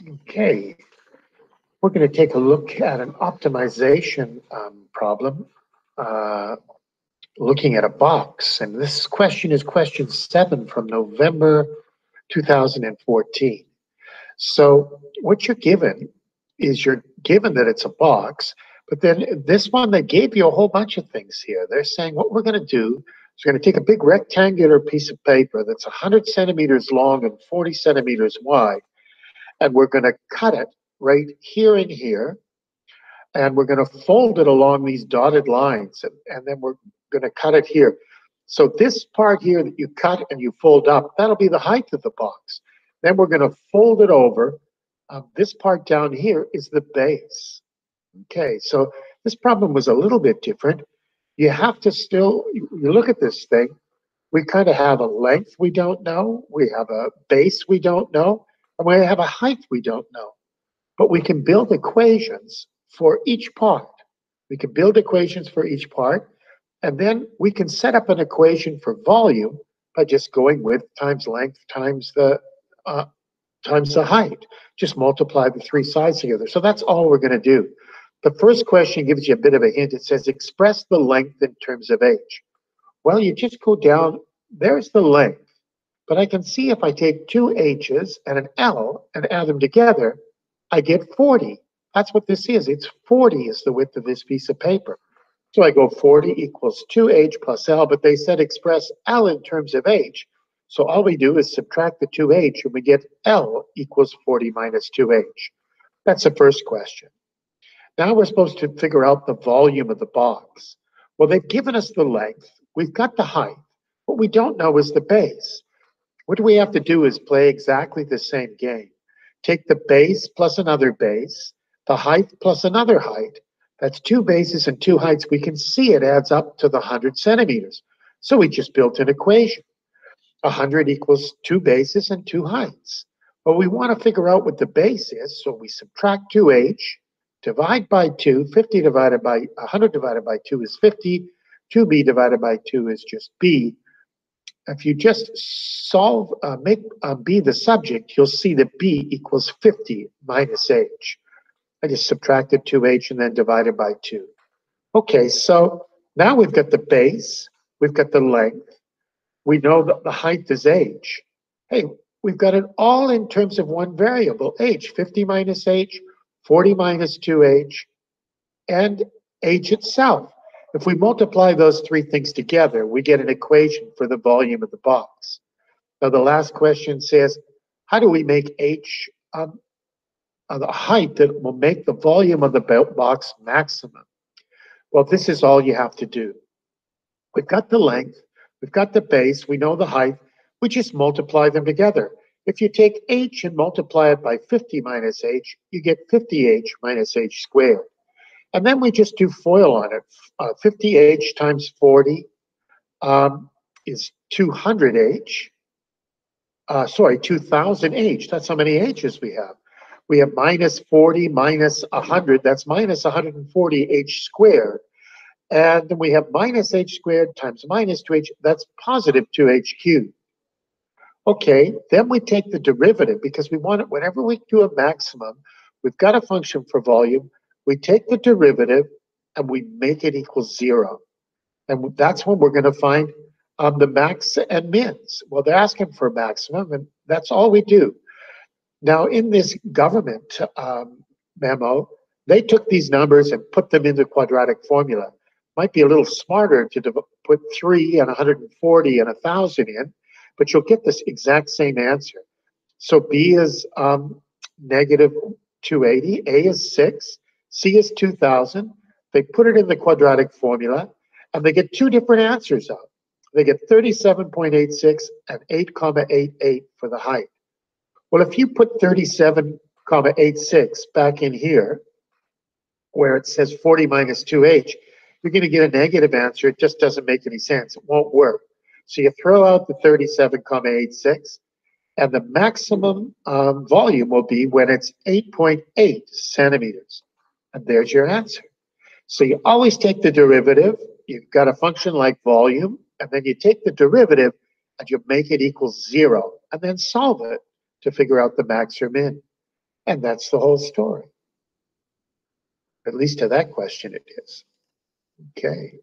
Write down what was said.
Okay, we're going to take a look at an optimization um, problem uh, looking at a box. And this question is question seven from November 2014. So what you're given is you're given that it's a box, but then this one, they gave you a whole bunch of things here. They're saying what we're going to do is we're going to take a big rectangular piece of paper that's 100 centimeters long and 40 centimeters wide, and we're going to cut it right here and here, and we're going to fold it along these dotted lines, and, and then we're going to cut it here. So this part here that you cut and you fold up, that'll be the height of the box. Then we're going to fold it over. Um, this part down here is the base. Okay, so this problem was a little bit different. You have to still, you look at this thing, we kind of have a length we don't know, we have a base we don't know, and we have a height we don't know. But we can build equations for each part. We can build equations for each part, and then we can set up an equation for volume by just going with times length times the uh, times the height. Just multiply the three sides together. So that's all we're going to do. The first question gives you a bit of a hint. It says express the length in terms of h. Well, you just go down, there's the length. But I can see if I take two h's and an l and add them together, I get 40. That's what this is. It's 40 is the width of this piece of paper. So I go 40 equals 2h plus l, but they said express l in terms of h. So all we do is subtract the 2h and we get l equals 40 minus 2h. That's the first question. Now we're supposed to figure out the volume of the box. Well, they've given us the length. We've got the height. What we don't know is the base. What we have to do is play exactly the same game. Take the base plus another base, the height plus another height. That's two bases and two heights. We can see it adds up to the 100 centimeters. So we just built an equation. 100 equals two bases and two heights. Well, we want to figure out what the base is, so we subtract 2h, divide by 2. 50 divided by 100 divided by 2 is 50. 2b divided by 2 is just b. If you just solve, uh, make uh, b the subject, you'll see that b equals 50 minus h. I just subtracted 2h and then divided by 2. Okay, so now we've got the base, we've got the length, we know that the height is h. Hey, we've got it all in terms of one variable, h, 50 minus h, 40 minus 2h, and h itself. If we multiply those three things together, we get an equation for the volume of the box. Now, the last question says, how do we make h um, uh, the height that will make the volume of the box maximum? Well, this is all you have to do. We've got the length, we've got the base, we know the height, we just multiply them together. If you take h and multiply it by 50 minus h, you get 50h minus h squared. And then we just do FOIL on it. Uh, 50h times 40 um, is 200h. Uh, sorry, 2000h. That's how many h's we have. We have minus 40 minus 100. That's minus 140h squared. And then we have minus h squared times minus 2h. That's positive 2h cubed. Okay, then we take the derivative because we want it, whenever we do a maximum, we've got a function for volume, we take the derivative and we make it equal zero. And that's when we're going to find um, the max and mins. Well, they're asking for a maximum, and that's all we do. Now, in this government um, memo, they took these numbers and put them into quadratic formula. Might be a little smarter to put 3 and 140 and 1,000 in, but you'll get this exact same answer. So B is um, negative 280, A is 6, C is 2000. They put it in the quadratic formula, and they get two different answers out. They get 37.86 and 8,88 for the height. Well, if you put 37,86 back in here, where it says 40 minus 2h, you're going to get a negative answer. It just doesn't make any sense. It won't work. So you throw out the 37,86, and the maximum um, volume will be when it's 8.8 centimeters. And there's your answer. So you always take the derivative. You've got a function like volume, and then you take the derivative and you make it equal zero, and then solve it to figure out the max or min. And that's the whole story. At least to that question it is. Okay.